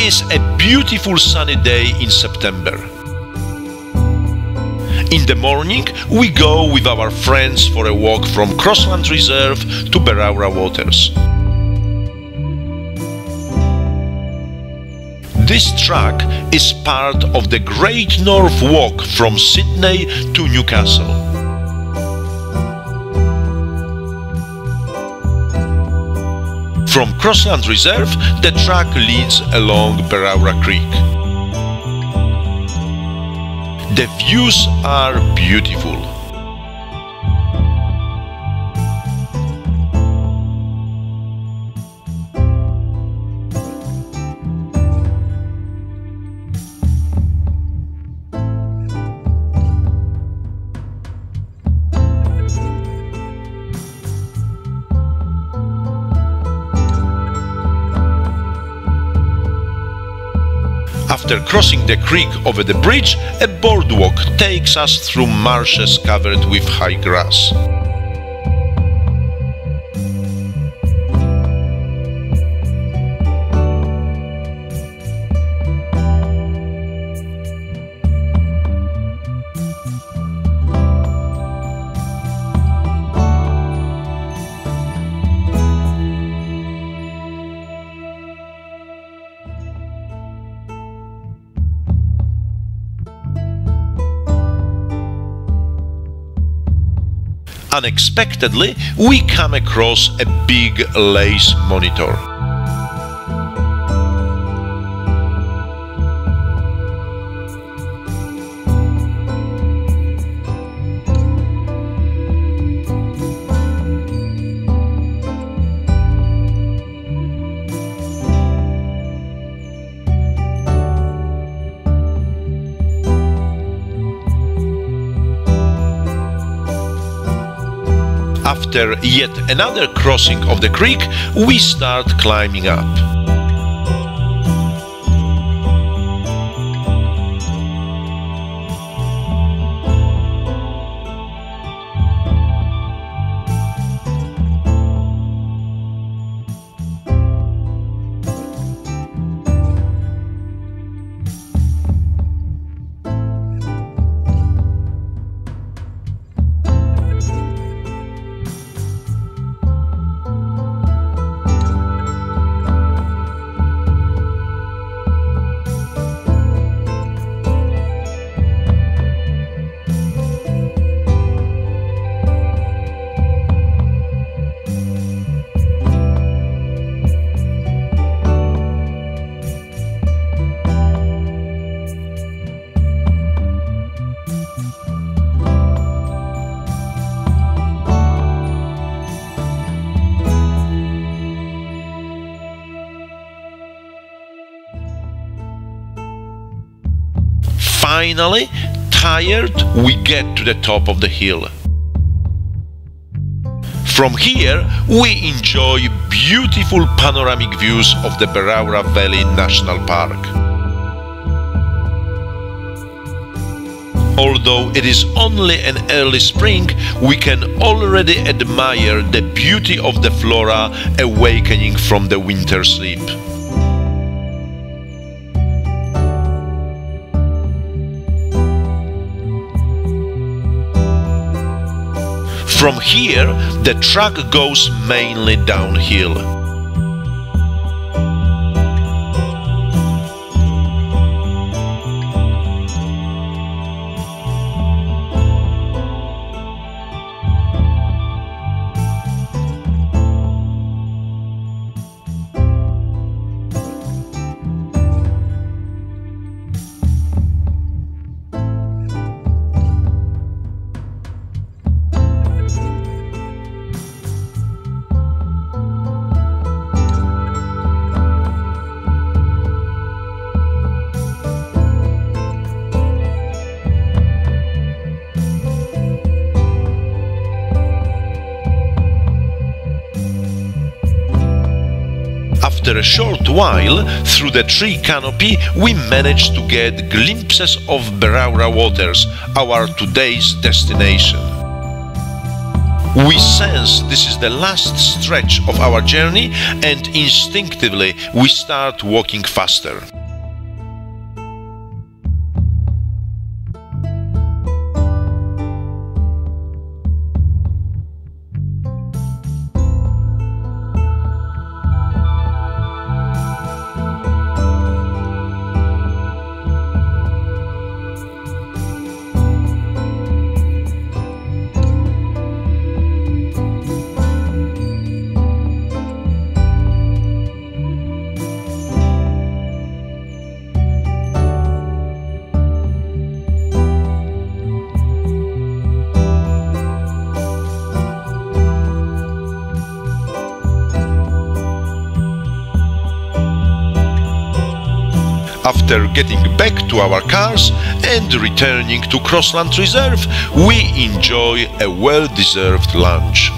Is a beautiful sunny day in September. In the morning, we go with our friends for a walk from Crossland Reserve to Berowra Waters. This track is part of the Great North Walk from Sydney to Newcastle. From Crossland Reserve, the track leads along Berowra Creek. The views are beautiful. After crossing the creek over the bridge, a boardwalk takes us through marshes covered with high grass. Unexpectedly, we come across a big lace monitor. After yet another crossing of the creek, we start climbing up. Finally, tired, we get to the top of the hill. From here, we enjoy beautiful panoramic views of the Berowra Valley National Park. Although it is only an early spring, we can already admire the beauty of the flora awakening from the winter sleep. From here, the track goes mainly downhill. After a short while, through the tree canopy, we managed to get glimpses of Berowra Waters, our today's destination. We sense this is the last stretch of our journey and instinctively we start walking faster. After getting back to our cars and returning to Crossland Reserve, we enjoy a well deserved lunch.